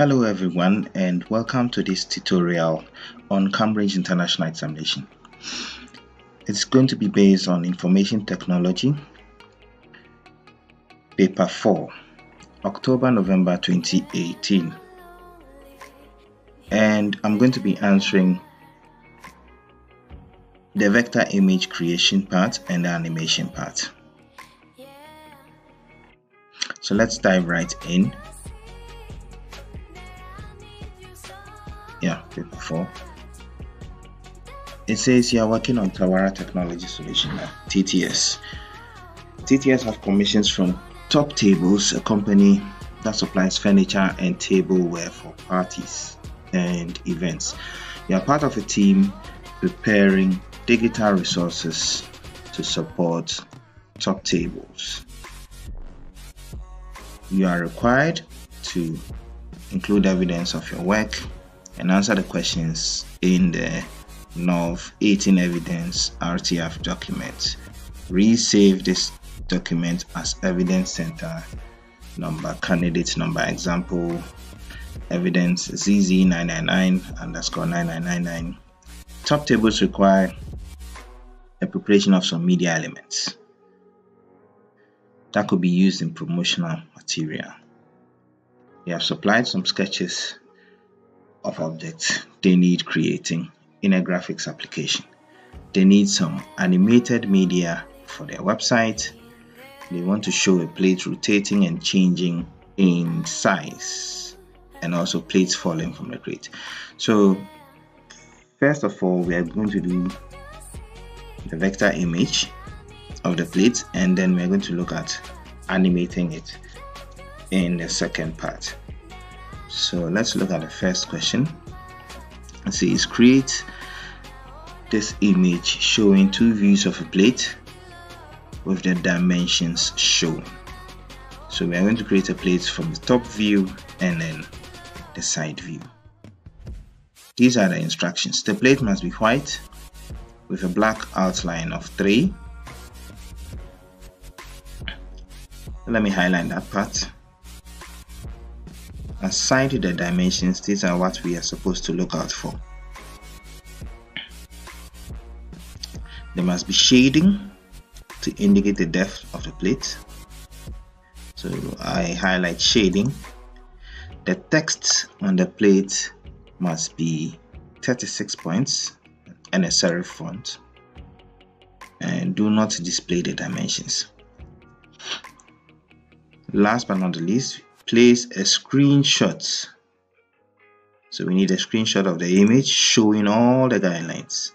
Hello everyone and welcome to this tutorial on Cambridge International Examination. It's going to be based on Information Technology, Paper 4, October-November 2018. And I'm going to be answering the vector image creation part and the animation part. So let's dive right in. Yeah paper 4 it says you are working on Tawara Technology Solution uh, now, TTS. TTS have commissions from Top Tables, a company that supplies furniture and tableware for parties and events. You are part of a team preparing digital resources to support Top Tables. You are required to include evidence of your work and answer the questions in the NOV 18 evidence RTF document. Resave this document as evidence center number, candidate number, example, evidence ZZ999 underscore 9999. Top tables require a preparation of some media elements that could be used in promotional material. We have supplied some sketches of objects they need creating in a graphics application. They need some animated media for their website. They want to show a plate rotating and changing in size and also plates falling from the crate. So first of all, we are going to do the vector image of the plate and then we're going to look at animating it in the second part. So let's look at the first question. It says create this image showing two views of a plate with the dimensions shown. So we are going to create a plate from the top view and then the side view. These are the instructions. The plate must be white with a black outline of 3. Let me highlight that part. Aside the dimensions, these are what we are supposed to look out for. There must be shading to indicate the depth of the plate. So I highlight shading. The text on the plate must be 36 points and a serif font and do not display the dimensions. Last but not the least, place a screenshot. So we need a screenshot of the image showing all the guidelines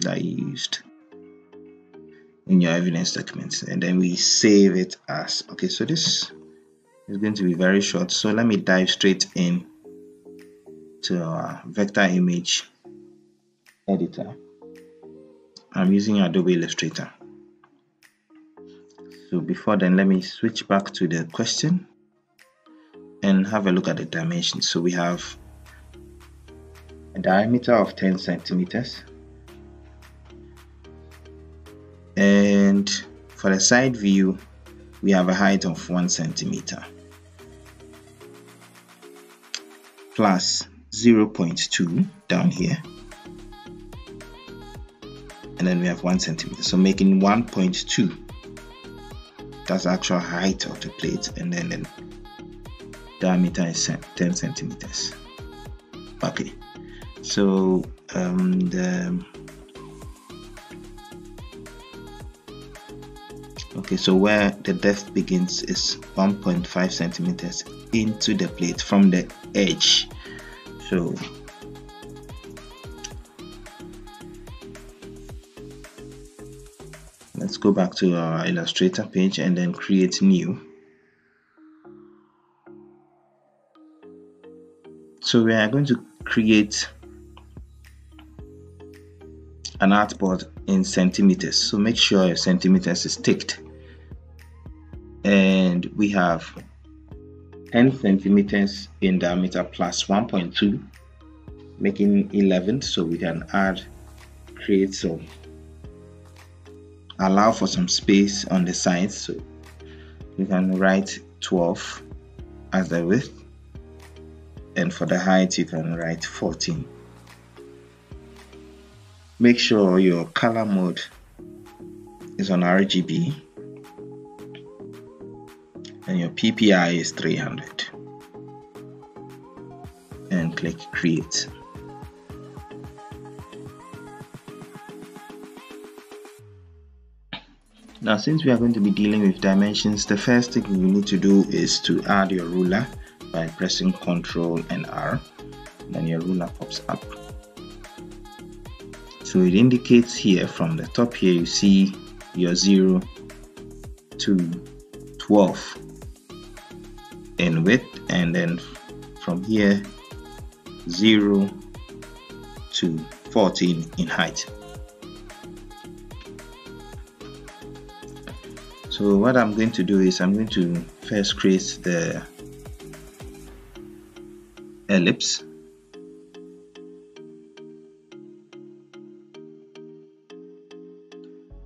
that you used in your evidence documents and then we save it as okay so this is going to be very short. So let me dive straight in to our vector image editor. I'm using Adobe Illustrator so before then let me switch back to the question and have a look at the dimensions so we have a diameter of 10 centimeters. And for the side view we have a height of 1 centimeter plus 0.2 down here. And then we have 1 centimeter. So making 1.2 that's the actual height of the plate and then the diameter is 10 centimeters. Okay. So um, the okay so where the depth begins is 1.5 centimeters into the plate from the edge. So go back to our illustrator page and then create new. So we are going to create an artboard in centimeters. So make sure your centimeters is ticked. And we have 10 centimeters in diameter plus 1.2 making 11 so we can add create some allow for some space on the sides so we can write 12 as the width and for the height you can write 14 make sure your color mode is on RGB and your PPI is 300 and click create Now since we are going to be dealing with dimensions, the first thing you need to do is to add your ruler by pressing Ctrl and R. Then your ruler pops up. So it indicates here from the top here you see your 0 to 12 in width and then from here 0 to 14 in height. So what I'm going to do is I'm going to first create the ellipse.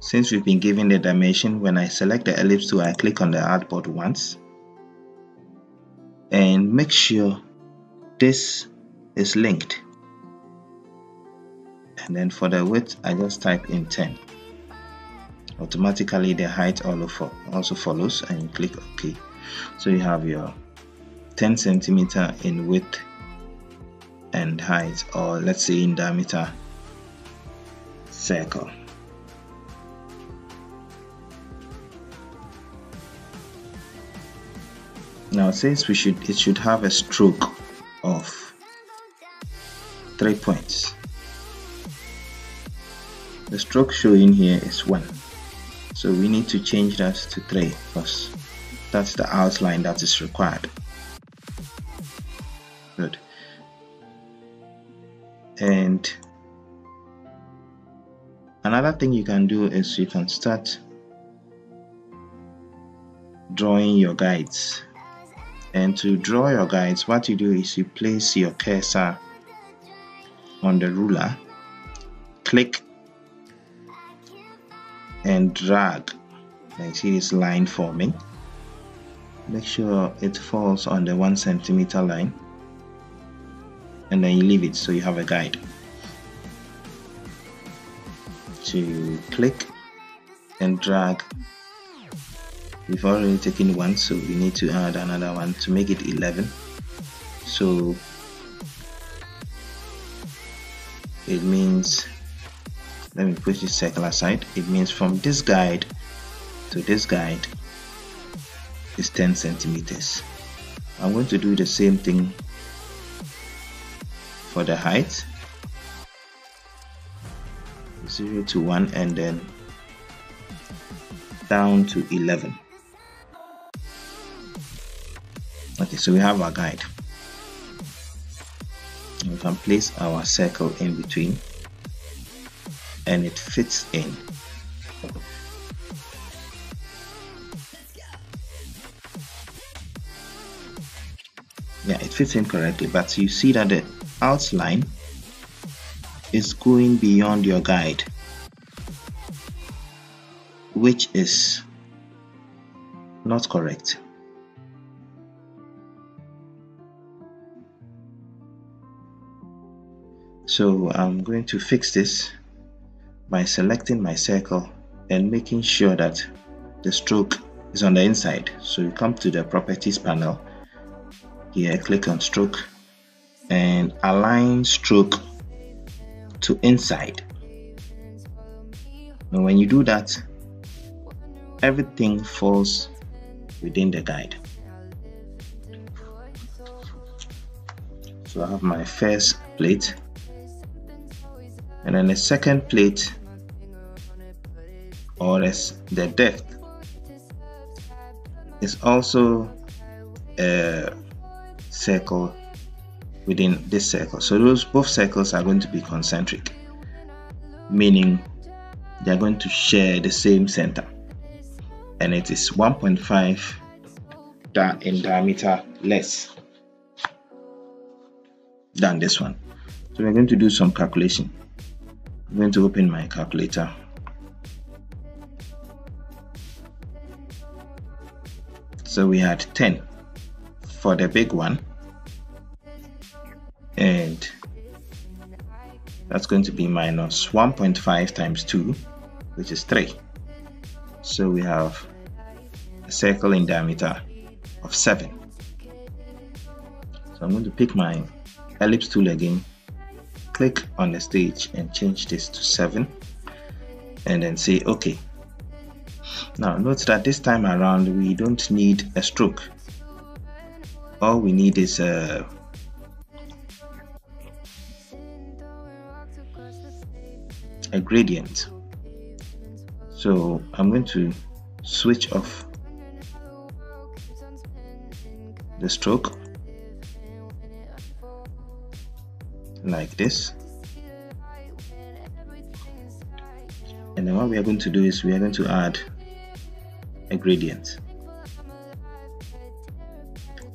Since we've been given the dimension when I select the ellipse tool I click on the artboard once. And make sure this is linked. And then for the width I just type in 10 automatically the height also follows and you click OK. So you have your 10 centimeter in width and height or let's say in diameter circle. Now since we should it should have a stroke of three points. The stroke showing here is one so we need to change that to 3 because that's the outline that is required. Good. And another thing you can do is you can start drawing your guides. And to draw your guides what you do is you place your cursor on the ruler. Click and drag. Like see this line forming? Make sure it falls on the one centimeter line. And then you leave it so you have a guide. To click and drag. We've already taken one so we need to add another one to make it 11 so it means let me push this circle aside. It means from this guide to this guide is 10 centimeters. I'm going to do the same thing for the height. 0 to 1 and then down to 11 okay so we have our guide. We can place our circle in between and it fits in. Yeah, it fits in correctly, but you see that the outline is going beyond your guide, which is not correct. So I'm going to fix this by selecting my circle and making sure that the stroke is on the inside. So you come to the properties panel here, click on stroke and align stroke to inside. And when you do that, everything falls within the guide. So I have my first plate and then the second plate or as the depth is also a circle within this circle. So those both circles are going to be concentric meaning they are going to share the same center. And it is 1.5 in diameter less than this one. So we're going to do some calculation. I'm going to open my calculator so we had 10 for the big one. And that's going to be minus 1.5 times 2 which is 3 so we have a circle in diameter of 7 so I'm going to pick my ellipse tool again click on the stage and change this to 7 and then say OK now note that this time around we don't need a stroke. All we need is a a gradient. So I'm going to switch off the stroke like this. And then what we are going to do is we are going to add a gradient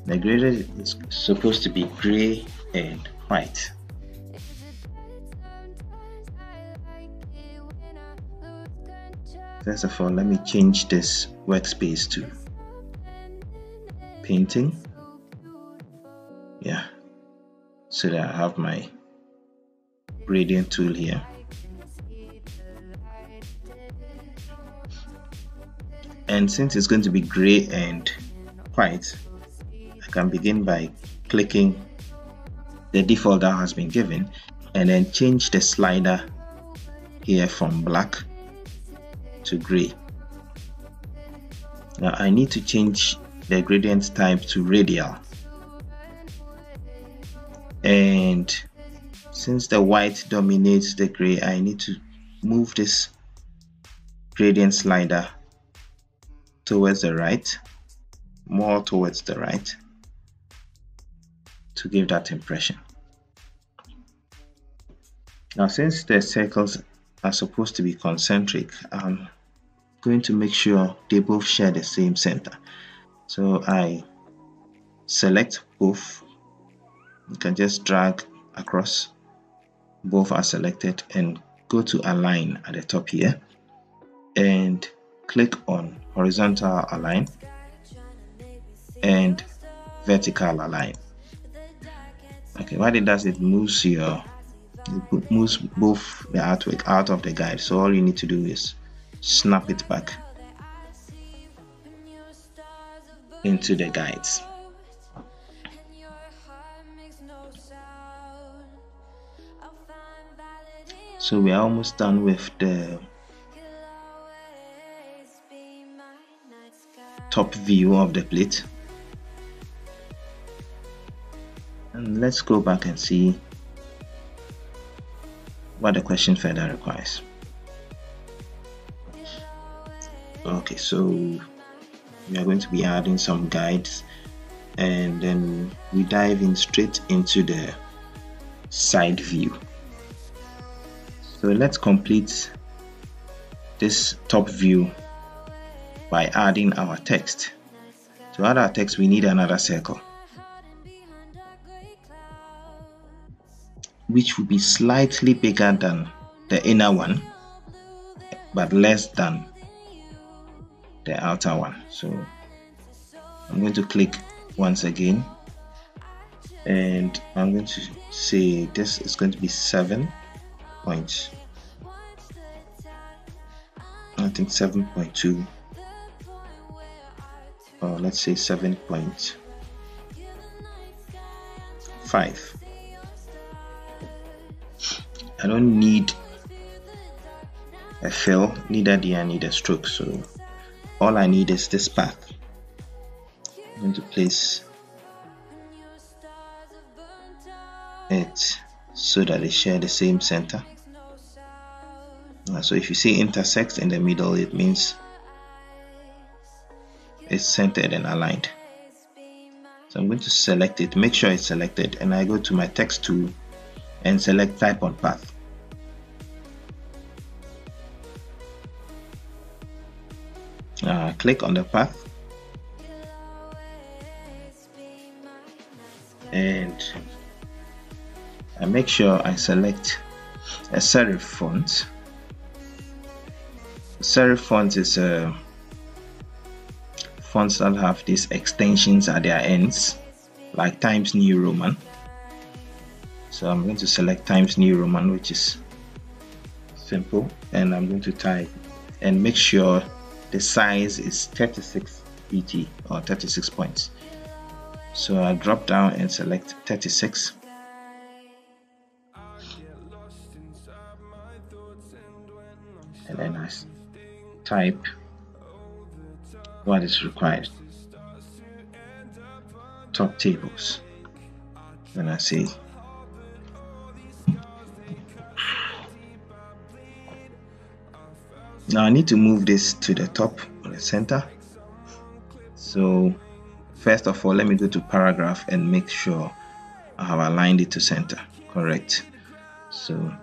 the gradient is supposed to be gray and white First of all, let me change this workspace to painting. Yeah, so that I have my gradient tool here. And since it's going to be gray and white, I can begin by clicking the default that has been given and then change the slider here from black to gray. Now I need to change the gradient type to radial. And since the white dominates the gray, I need to move this gradient slider towards the right, more towards the right to give that impression. Now since the circles are supposed to be concentric, I'm going to make sure they both share the same center. So I select both. You can just drag across. Both are selected and go to align at the top here and click on horizontal align and vertical align. Okay, what it does, it moves your it moves both the artwork out of the guide so all you need to do is snap it back into the guides so we are almost done with the top view of the plate and let's go back and see what the question further requires. Okay, so we are going to be adding some guides and then we dive in straight into the side view. So let's complete this top view by adding our text. To add our text, we need another circle. which will be slightly bigger than the inner one but less than the outer one so I'm going to click once again and I'm going to say this is going to be 7 points I think 7.2 or let's say 7.5 I don't need a fill, neither do I need a stroke. So all I need is this path. I'm going to place it so that they share the same center. Uh, so if you see intersect in the middle, it means it's centered and aligned. So I'm going to select it, make sure it's selected, and I go to my text tool and select type on path. uh, click on the path and I make sure I select a serif font serif font is a fonts that have these extensions at their ends like Times New Roman. So I'm going to select Times New Roman which is simple and I'm going to type and make sure the size is 36 pt or 36 points. So I drop down and select 36 and then I type what is required. Top tables. And I say now I need to move this to the top or the center. So first of all let me go to paragraph and make sure I have aligned it to center. Correct. So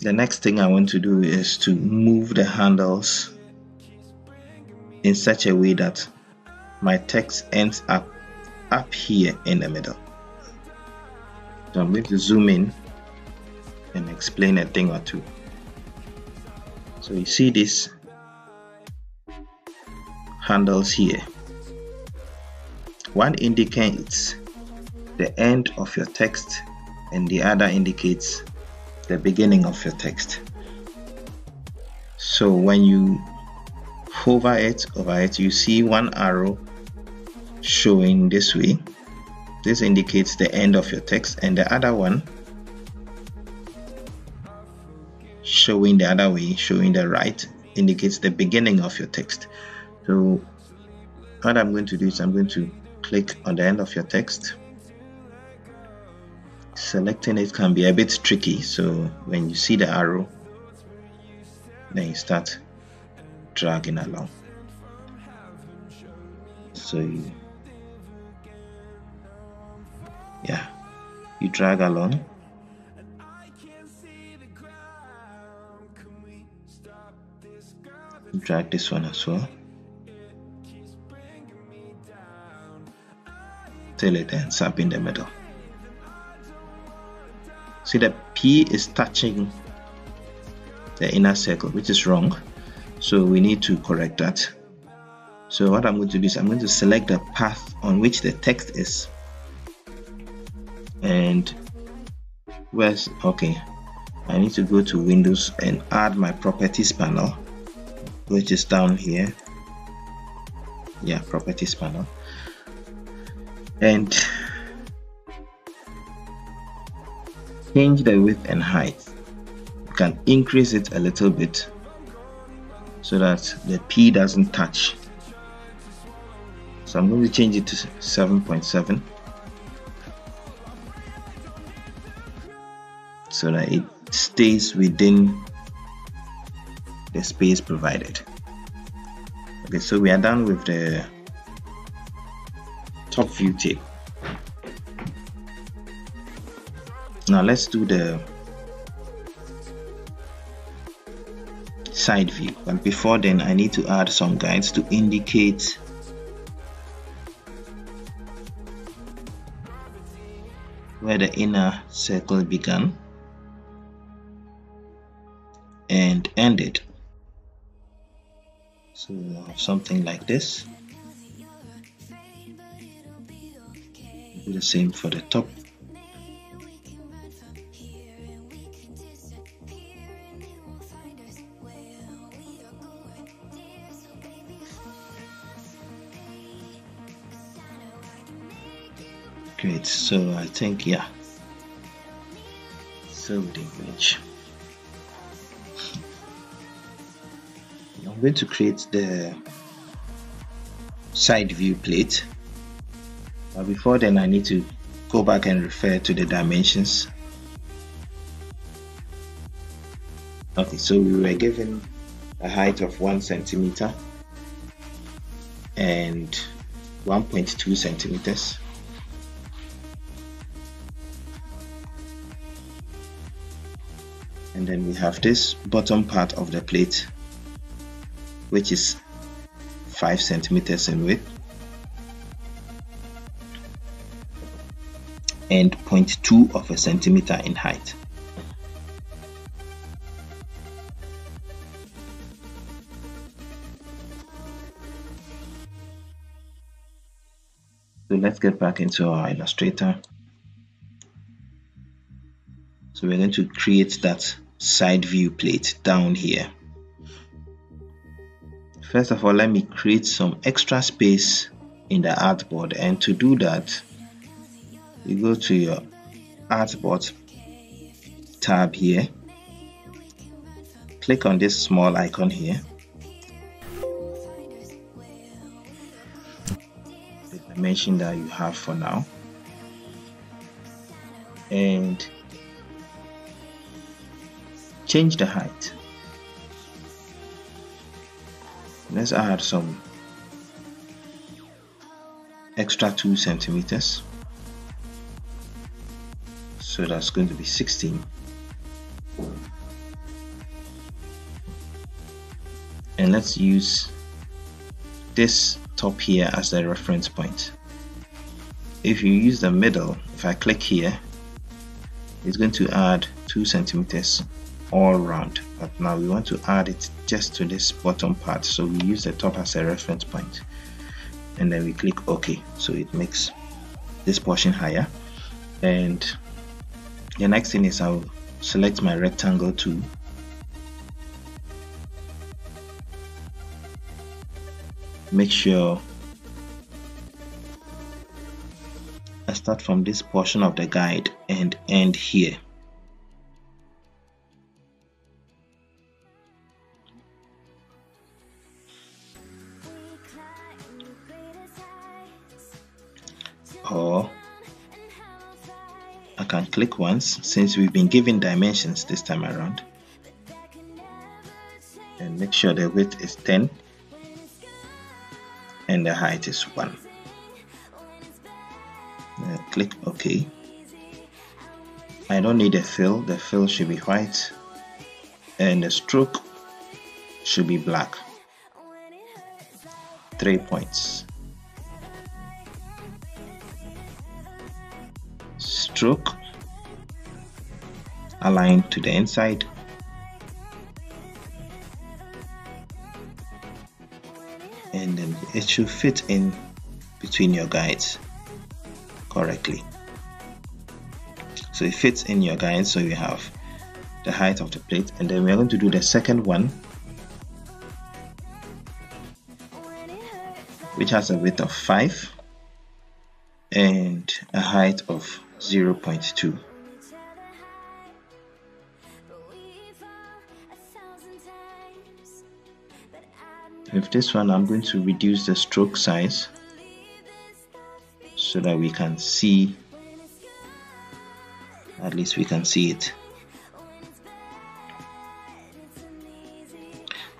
the next thing I want to do is to move the handles in such a way that my text ends up up here in the middle. So I'm going to zoom in and explain a thing or two. So you see these handles here. One indicates the end of your text and the other indicates the beginning of your text. So when you hover it over it you see one arrow showing this way this indicates the end of your text and the other one showing the other way, showing the right, indicates the beginning of your text. So what I'm going to do is I'm going to click on the end of your text. Selecting it can be a bit tricky, so when you see the arrow, then you start dragging along. So you, yeah, you drag along. Drag this one as well. Till it ends up in the middle. See the P is touching the inner circle which is wrong so we need to correct that. So what I'm going to do is I'm going to select the path on which the text is. And where's okay. I need to go to Windows and add my properties panel which is down here. Yeah properties panel. And change the width and height. You can increase it a little bit so that the P doesn't touch. So I'm going to change it to 7.7 so that it stays within the space provided. Okay so we are done with the top view table. Now let's do the side view. But before then I need to add some guides to indicate where the inner circle began and ended. So something like this. Do the same for the top great so I think yeah. So the image I'm going to create the side view plate. But before then I need to go back and refer to the dimensions. Okay so we were given a height of one centimeter and 1.2 centimeters and then we have this bottom part of the plate which is 5 centimeters in width and 0.2 of a centimeter in height. So let's get back into our Illustrator. So we're going to create that side view plate down here. First of all, let me create some extra space in the artboard. And to do that, you go to your artboard tab here, click on this small icon here, the dimension that you have for now, and change the height. Let's add some extra 2 centimeters. So that's going to be 16 and let's use this top here as the reference point. If you use the middle if I click here it's going to add 2 centimeters all round but now we want to add it just to this bottom part. So we use the top as a reference point and then we click OK. So it makes this portion higher. And the next thing is I'll select my rectangle tool. Make sure I start from this portion of the guide and end here click once since we've been given dimensions this time around. And make sure the width is 10 and the height is 1 now click OK. I don't need a fill. The fill should be white and the stroke should be black. Three points. Stroke align to the inside. And then it should fit in between your guides correctly. So it fits in your guides so you have the height of the plate and then we're going to do the second one which has a width of 5 and a height of 0.2 with this one I'm going to reduce the stroke size so that we can see at least we can see it.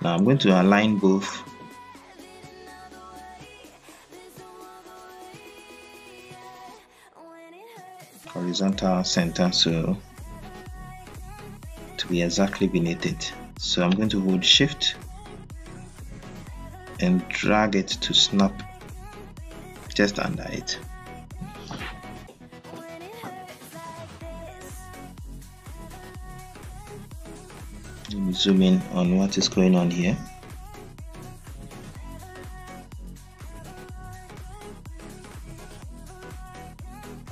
Now I'm going to align both. Horizontal center so to be exactly beneath it so I'm going to hold shift and drag it to snap just under it. Let me zoom in on what is going on here.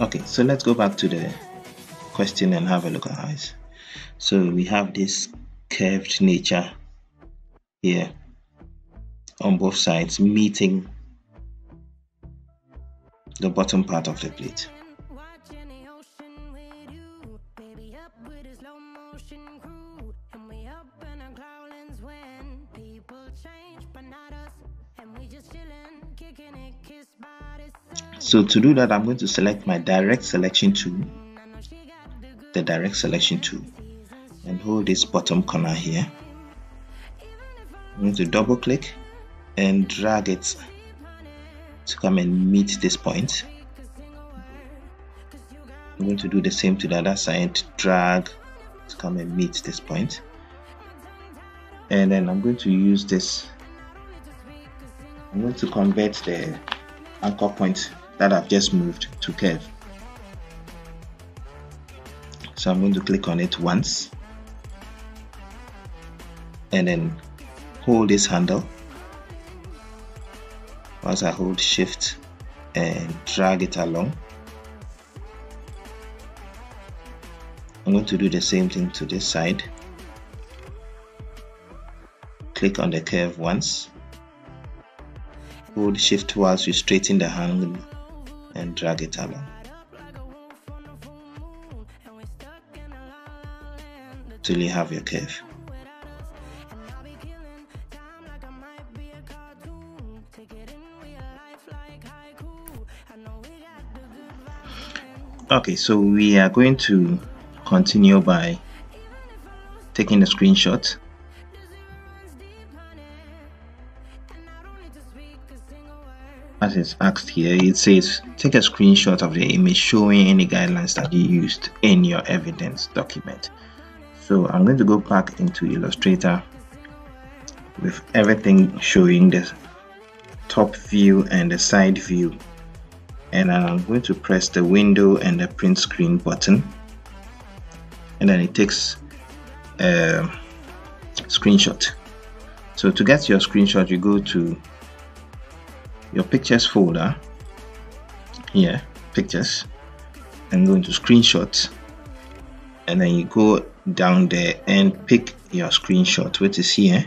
Okay so let's go back to the question and have a look at eyes so we have this curved nature here on both sides meeting the bottom part of the plate So to do that, I'm going to select my direct selection tool, the direct selection tool, and hold this bottom corner here. I'm going to double click and drag it to come and meet this point. I'm going to do the same to the other side, drag to come and meet this point. And then I'm going to use this, I'm going to convert the anchor point that I've just moved to curve. So I'm going to click on it once and then hold this handle once I hold shift and drag it along. I'm going to do the same thing to this side. Click on the curve once. Hold shift whilst you straighten the hand and drag it along. Till you have your curve okay so we are going to continue by taking a screenshot. As it's asked here it says take a screenshot of the image showing any guidelines that you used in your evidence document. So I'm going to go back into Illustrator with everything showing the top view and the side view and I'm going to press the window and the print screen button. And then it takes a screenshot. So to get your screenshot you go to your pictures folder. Here pictures. And go into screenshots. And then you go down there and pick your screenshot which is here.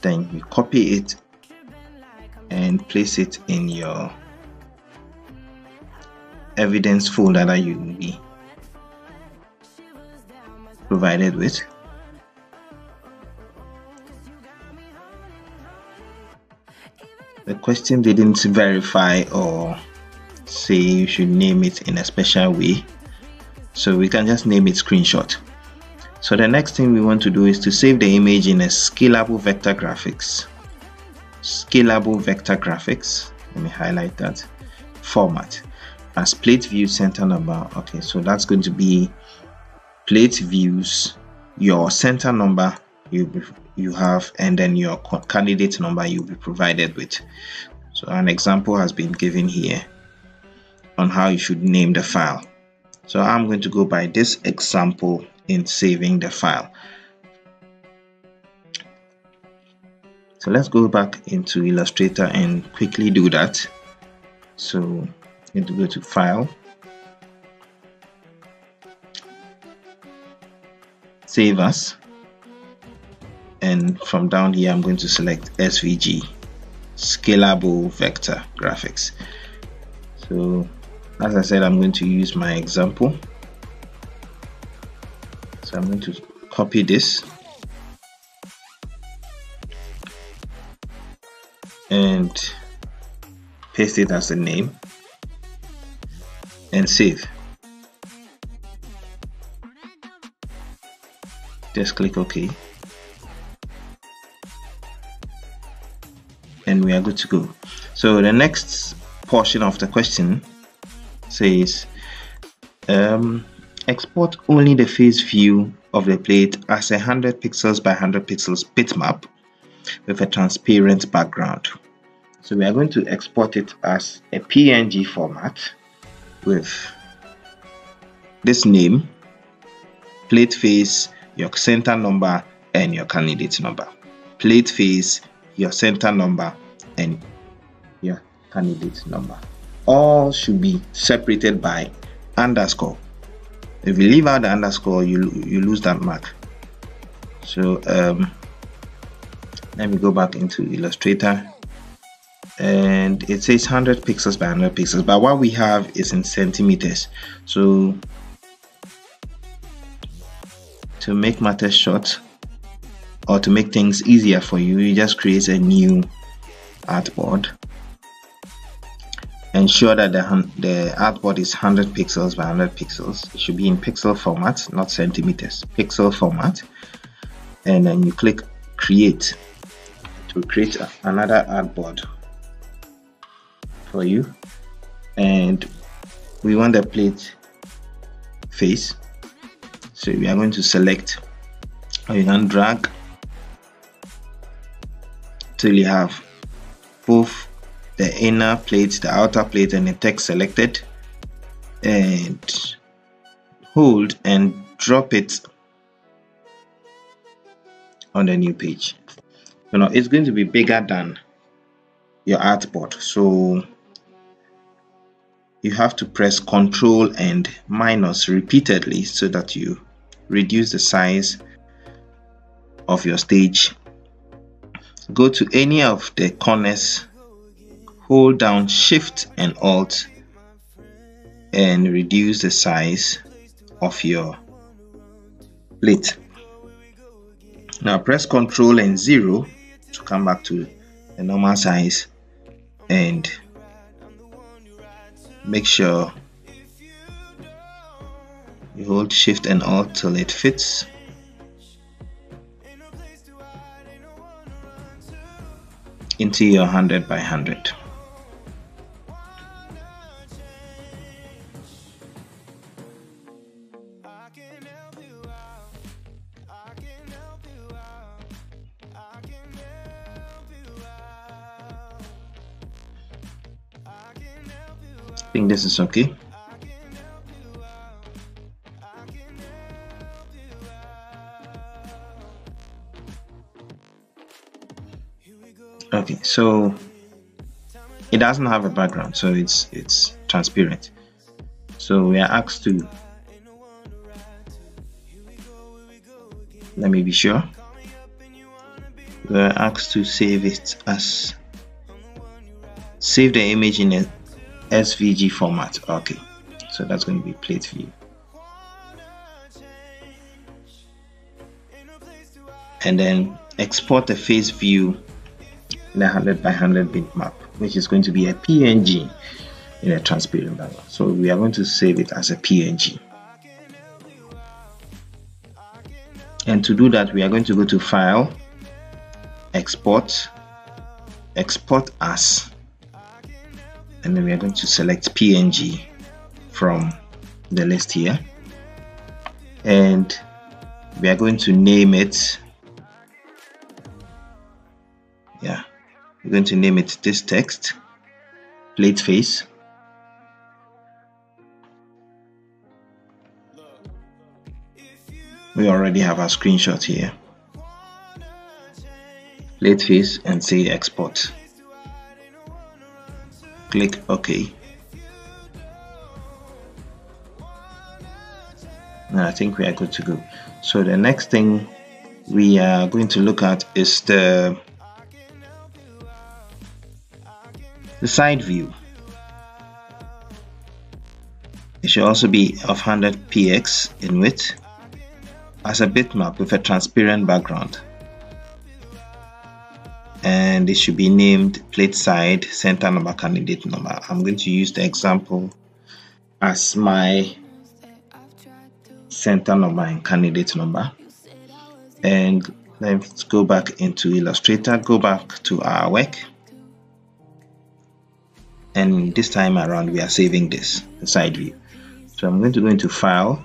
Then you copy it and place it in your evidence folder that you will be provided with. The question didn't verify or say you should name it in a special way. So we can just name it screenshot. So the next thing we want to do is to save the image in a scalable vector graphics. Scalable vector graphics. Let me highlight that format as plate view center number. Okay so that's going to be plate views your center number you you have and then your candidate number you'll be provided with. So an example has been given here on how you should name the file. So I'm going to go by this example in saving the file. So let's go back into Illustrator and quickly do that. So going to go to file. Save as and from down here I'm going to select SVG scalable vector graphics. So as I said I'm going to use my example. So I'm going to copy this. And paste it as a name and save. Just click OK. And we are good to go. So the next portion of the question says um, export only the face view of the plate as a 100 pixels by 100 pixels bitmap with a transparent background. So we are going to export it as a PNG format with this name plate face your center number and your candidate number. Plate face your center number and your candidate number. All should be separated by underscore. If you leave out the underscore you you lose that mark. So um, let me go back into illustrator and it says 100 pixels by 100 pixels but what we have is in centimeters. So to make matters short or to make things easier for you you just create a new artboard. Ensure that the, the artboard is 100 pixels by 100 pixels. It should be in pixel format not centimeters pixel format. And then you click create to create another artboard for you. And we want the plate face. So we are going to select or you can drag till you have both the inner plate the outer plate and the text selected. And hold and drop it on the new page. You know it's going to be bigger than your artboard. So you have to press Ctrl and minus repeatedly so that you reduce the size of your stage. Go to any of the corners, hold down Shift and Alt and reduce the size of your plate. Now press Ctrl and 0 to come back to the normal size and make sure you hold shift and alt till it fits. Into your 100 by 100 think this is okay. Okay, so it doesn't have a background, so it's it's transparent. So we are asked to let me be sure. We are asked to save it as save the image in a SVG format. Okay, so that's going to be plate view. And then export the face view in a 100 by 100 bitmap, which is going to be a PNG in a transparent background. So we are going to save it as a PNG. And to do that, we are going to go to File, Export, Export As, and then we are going to select PNG from the list here. And we are going to name it yeah we're going to name it this text plate face. We already have a screenshot here. Plate face and say export click OK. Now I think we are good to go. So the next thing we are going to look at is the the side view. It should also be of 100 px in width as a bitmap with a transparent background and it should be named plate side center number candidate number. I'm going to use the example as my center number and candidate number. And let's go back into Illustrator go back to our work. And this time around we are saving this side view. So I'm going to go into file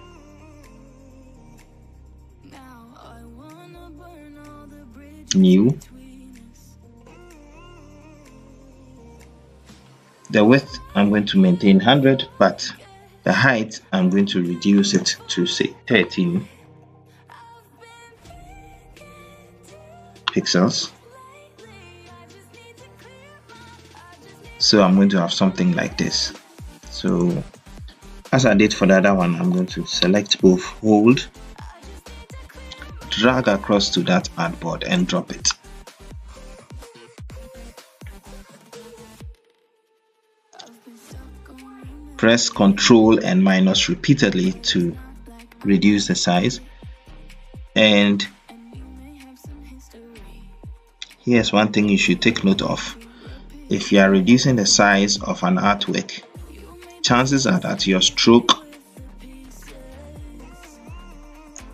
new the width I'm going to maintain 100 but the height I'm going to reduce it to say 13 pixels. So I'm going to have something like this. So as I did for the other one I'm going to select both hold drag across to that artboard and drop it press Ctrl and minus repeatedly to reduce the size. And here's one thing you should take note of. If you are reducing the size of an artwork chances are that your stroke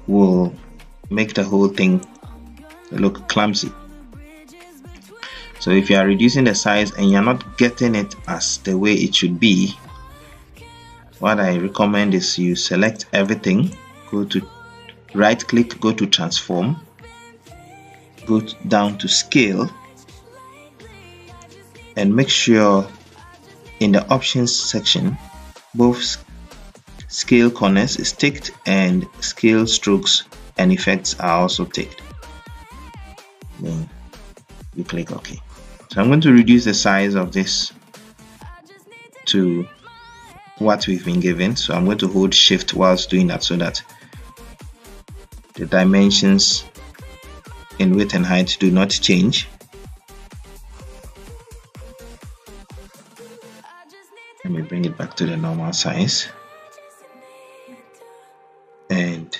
will make the whole thing look clumsy. So if you are reducing the size and you're not getting it as the way it should be what I recommend is you select everything go to right click go to transform go down to scale and make sure in the options section both scale corners is ticked and scale strokes and effects are also ticked. Then you click OK so I'm going to reduce the size of this to what we've been given. So I'm going to hold shift whilst doing that so that the dimensions in width and height do not change. Let me bring it back to the normal size. And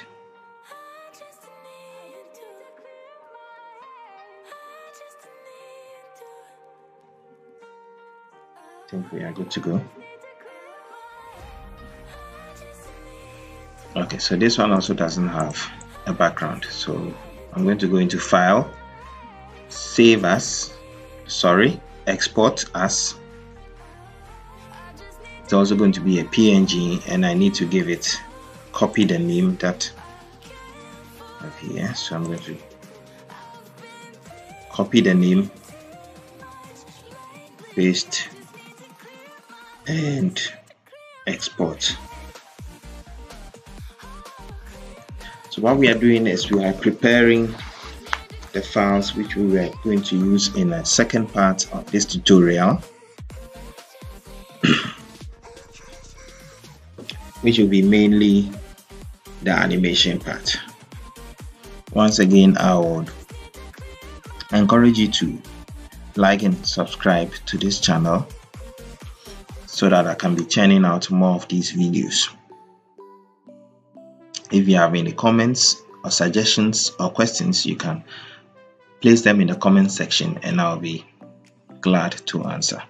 I think we are good to go okay so this one also doesn't have a background. So I'm going to go into file save as sorry export as. It's also going to be a PNG and I need to give it copy the name that have here. So I'm going to copy the name paste and export so what we are doing is we are preparing the files which we are going to use in a second part of this tutorial which will be mainly the animation part. Once again I would encourage you to like and subscribe to this channel so that I can be churning out more of these videos if you have any comments or suggestions or questions, you can place them in the comment section and I'll be glad to answer.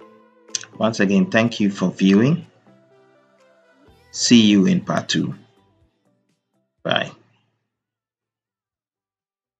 Once again, thank you for viewing. See you in part 2. Bye.